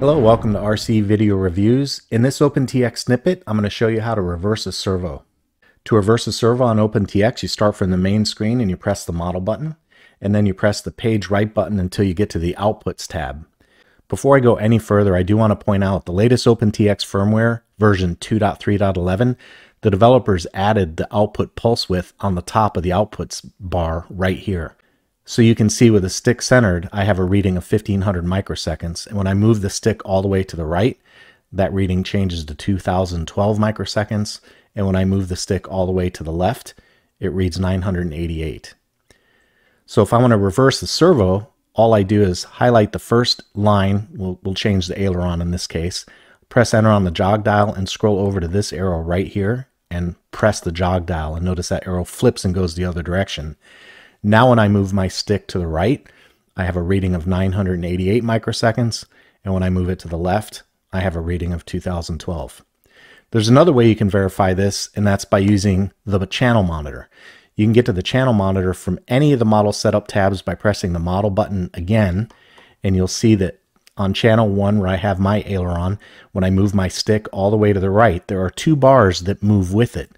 Hello, welcome to RC Video Reviews. In this OpenTX snippet, I'm going to show you how to reverse a servo. To reverse a servo on OpenTX, you start from the main screen and you press the model button, and then you press the page right button until you get to the Outputs tab. Before I go any further, I do want to point out the latest OpenTX firmware, version 2.3.11, the developers added the output pulse width on the top of the outputs bar right here. So you can see with the stick centered, I have a reading of 1500 microseconds. And when I move the stick all the way to the right, that reading changes to 2012 microseconds. And when I move the stick all the way to the left, it reads 988. So if I want to reverse the servo, all I do is highlight the first line, we'll, we'll change the aileron in this case, press enter on the jog dial and scroll over to this arrow right here and press the jog dial and notice that arrow flips and goes the other direction. Now when I move my stick to the right, I have a reading of 988 microseconds, and when I move it to the left, I have a reading of 2012. There's another way you can verify this, and that's by using the channel monitor. You can get to the channel monitor from any of the model setup tabs by pressing the model button again, and you'll see that on channel one where I have my aileron, when I move my stick all the way to the right, there are two bars that move with it.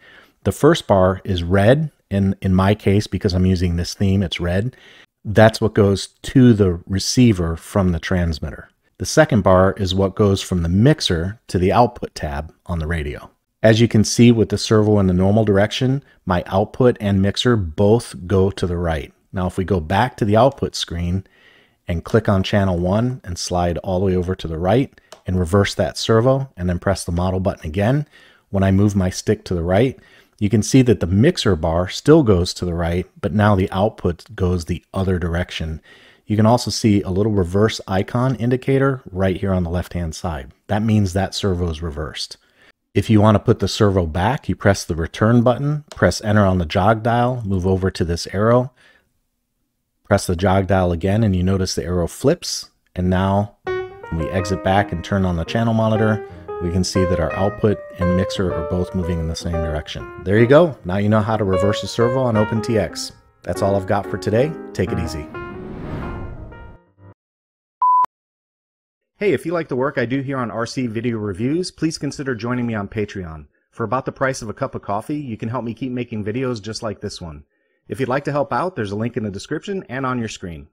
The first bar is red, and in my case, because I'm using this theme, it's red. That's what goes to the receiver from the transmitter. The second bar is what goes from the mixer to the output tab on the radio. As you can see with the servo in the normal direction, my output and mixer both go to the right. Now if we go back to the output screen and click on channel 1 and slide all the way over to the right and reverse that servo and then press the model button again, when I move my stick to the right, you can see that the mixer bar still goes to the right, but now the output goes the other direction. You can also see a little reverse icon indicator right here on the left-hand side. That means that servo is reversed. If you want to put the servo back, you press the return button, press enter on the jog dial, move over to this arrow, press the jog dial again, and you notice the arrow flips. And now we exit back and turn on the channel monitor, we can see that our output and mixer are both moving in the same direction. There you go. Now you know how to reverse a servo on OpenTX. That's all I've got for today. Take it easy. Hey, if you like the work I do here on RC Video Reviews, please consider joining me on Patreon. For about the price of a cup of coffee, you can help me keep making videos just like this one. If you'd like to help out, there's a link in the description and on your screen.